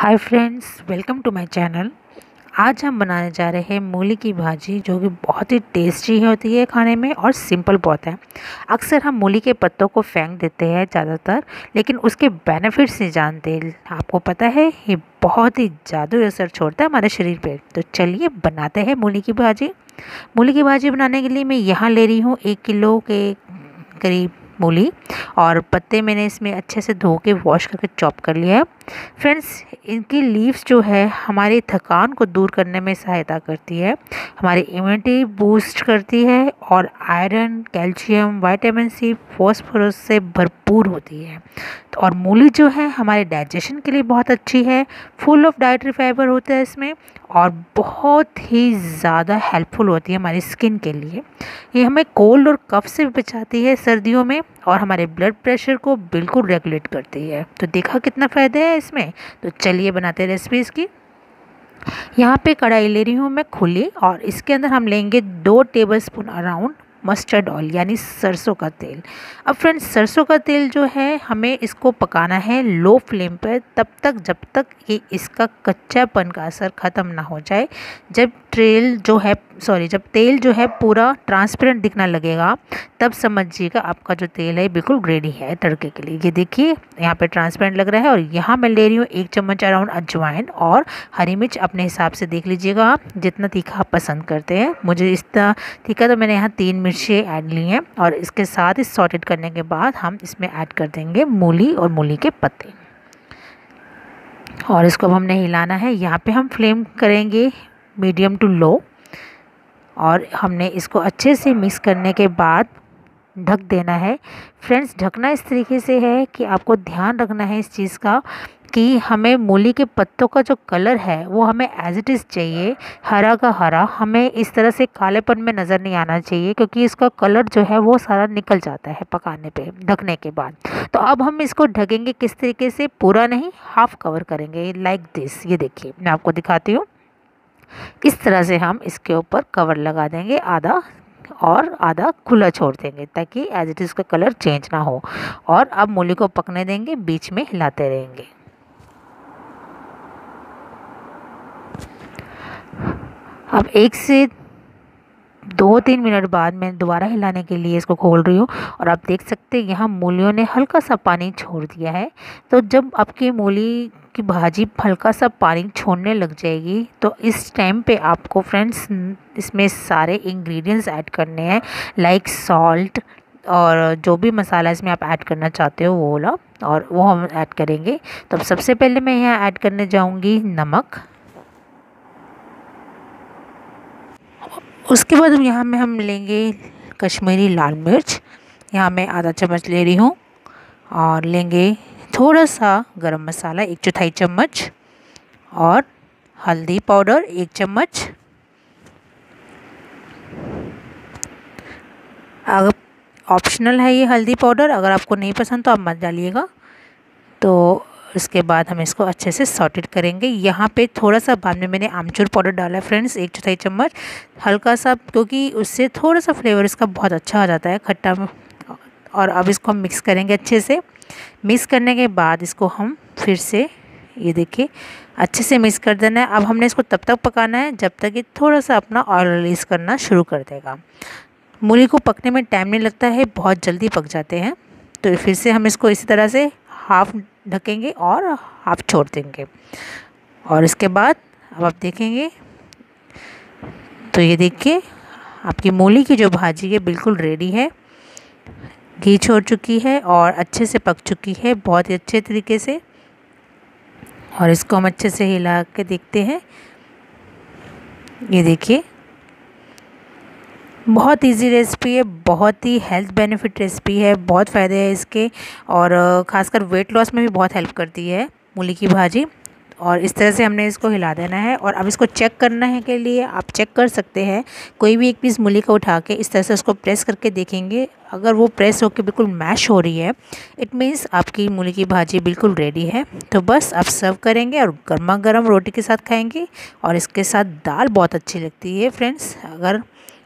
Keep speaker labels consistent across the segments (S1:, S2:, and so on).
S1: Hi friends welcome to my channel आज हम बनाने जा रहे हैं मूली की भाजी, जो कि बहुत ही टेस्टी होती है खाने में और सिंपल बहुत है। अक्सर हम मूली के पत्तों को फेंक देते हैं ज़्यादातर, लेकिन उसके बेनिफिट्स नहीं जानते। आपको पता है, ये बहुत ही जादू असर छोड़ता है हमारे शरीर पे। तो चलिए बनाते हैं मूली की भाजी। मूली की भाजी बनाने के लिए मैं यहाँ ले रही हूँ एक किलो के करीब मूली और पत्ते मैंने इसमें अच्छे से धो के वॉश करके चॉप कर लिया है। फ्रेंड्स इनकी लीव्स जो है हमारी थकान को दूर करने में सहायता करती है। हमारी इम्यूनिटी बूस्ट करती है और iron calcium vitamin C phosphorus से भरपूर होती है। तो और मूली जो है हमारे डाइजेशन के लिए बहुत अच्छी है। फुल ऑफ़ डाइटरी फाइबर होता है इसमें और बहुत ही ज़्यादा हेल्पफुल होती है हमारी स्किन के लिए। ये हमें कोल्ड और कफ से बचाती है सर्दियों में। और हमारे ब्लड प्रेशर को बिल्कुल रेगुलेट करती है। तो देखा कितना फ़ायदा है इसमें? तो चलिए बनाते हैं रेसिपी इसकी यहाँ पे कढ़ाई ले रही हूँ मैं खुली और इसके अंदर हम लेंगे दो tablespoon around mustard oil यानी सरसों का तेल। अब फ्रेंड्स सरसों का तेल जो है, हमें इसको पकाना है लो फ्लेम पर, तब तक, जब तक ये इसका कच्चापन का असर ख़त्म ना हो जाए, जब तेल जो है सॉरी जब तेल जो है पूरा ट्रांसपेरेंट दिखना लगेगा, तब समझिएगा आपका जो तेल है बिल्कुल रेडी है तड़के के लिए। ये देखिए, यहाँ पे ट्रांसपेरेंट लग रहा है और यहाँ मैं ले रही हूँ एक चम्मच अराउंड अजवाइन और हरी मिर्च अपने हिसाब से देख लीजिएगा आप, जितना तीखा आप पसंद करते हैं। मुझे इतना तीखा तो मैंने यहाँ तीन मिर्चें ऐड ली हैं और इसके साथ ही सॉटेड करने के बाद हम इसमें ऐड कर देंगे मूली और मूली के पत्ते। और इसको अब हमने हिलाना है। यहाँ पे हम फ्लेम करेंगे मीडियम टू लो और हमने इसको अच्छे से मिक्स करने के बाद ढक देना है। फ्रेंड्स ढकना इस तरीके से है कि आपको ध्यान रखना है इस चीज़ का कि हमें मूली के पत्तों का जो कलर है, वो हमें एज इट इज़ चाहिए, हरा का हरा। हमें इस तरह से कालेपन में नज़र नहीं आना चाहिए क्योंकि इसका कलर जो है वो सारा निकल जाता है पकाने पे, ढकने के बाद। तो अब हम इसको ढकेंगे किस तरीके से? पूरा नहीं हाफ़ कवर करेंगे। लाइक दिस ये देखिए, मैं आपको दिखाती हूँ। इस तरह से हम इसके ऊपर कवर लगा देंगे? आधा और आधा खुला छोड़ देंगे ताकि एज इट इज़ का कलर चेंज ना हो। और अब मूली को पकने देंगे, बीच में हिलाते रहेंगे। अब एक से दो तीन मिनट बाद मैं दोबारा हिलाने के लिए इसको खोल रही हूँ और आप देख सकते हैं, यहाँ मूलियों ने हल्का सा पानी छोड़ दिया है। तो जब आपकी मूली की भाजी हल्का सा पानी छोड़ने लग जाएगी तो इस टाइम पे आपको फ्रेंड्स, इसमें सारे इंग्रेडिएंट्स ऐड करने हैं, लाइक सॉल्ट और जो भी मसाला इसमें आप ऐड करना चाहते हो, वो वाला, और वो हम ऐड करेंगे। तो सबसे पहले मैं यहाँ ऐड करने जाऊँगी नमक। उसके बाद यहाँ में हम लेंगे कश्मीरी लाल मिर्च। यहाँ मैं आधा चम्मच ले रही हूँ और लेंगे थोड़ा सा गरम मसाला, एक चौथाई चम्मच और हल्दी पाउडर, एक चम्मच। अगर ऑप्शनल है ये हल्दी पाउडर। अगर आपको नहीं पसंद तो आप मत डालिएगा। तो उसके बाद हम इसको अच्छे से सॉटेड करेंगे। यहाँ पे थोड़ा सा बाद में मैंने आमचूर पाउडर डाला फ्रेंड्स एक चौथाई चम्मच। हल्का सा, क्योंकि उससे थोड़ा सा फ्लेवर इसका बहुत अच्छा आ जाता है, खट्टा। और अब इसको हम मिक्स करेंगे अच्छे से। मिक्स करने के बाद इसको हम फिर से, ये देखिए, अच्छे से मिक्स कर देना है। अब हमने इसको तब तक पकाना है, जब तक ये थोड़ा सा अपना ऑयल रिलीज़ करना शुरू कर देगा। मूली को पकने में टाइम नहीं लगता है, बहुत जल्दी पक जाते हैं। तो फिर से हम इसको इसी तरह से हाफ़ ढकेंगे और हाफ़ छोड़ देंगे। और इसके बाद अब आप देखेंगे तो ये देखिए, आपकी मूली की जो भाजी है बिल्कुल रेडी है। घी छोड़ चुकी है और अच्छे से पक चुकी है, बहुत ही अच्छे तरीके से। और इसको हम अच्छे से हिला के देखते हैं। ये देखिए बहुत इजी रेसिपी है, बहुत ही हेल्थ बेनिफिट रेसिपी है, बहुत फ़ायदे हैं इसके और ख़ासकर वेट लॉस में भी बहुत हेल्प करती है मूली की भाजी। और इस तरह से हमने इसको हिला देना है और अब इसको चेक करना है के लिए, आप चेक कर सकते हैं। कोई भी एक पीस मूली का उठा के इस तरह से उसको प्रेस करके देखेंगे, अगर वो प्रेस होकर बिल्कुल मैश हो रही है इट मीन्स आपकी मूली की भाजी बिल्कुल रेडी है। तो बस आप सर्व करेंगे और गर्मा गर्म रोटी के साथ खाएँगे और इसके साथ दाल बहुत अच्छी लगती है फ्रेंड्स अगर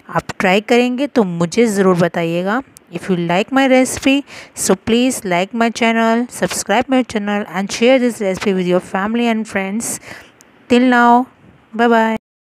S1: आप ट्राई करेंगे तो मुझे ज़रूर बताइएगा। If you like my recipe so please like my channel subscribe my channel and share this recipe with your family and friends till now bye bye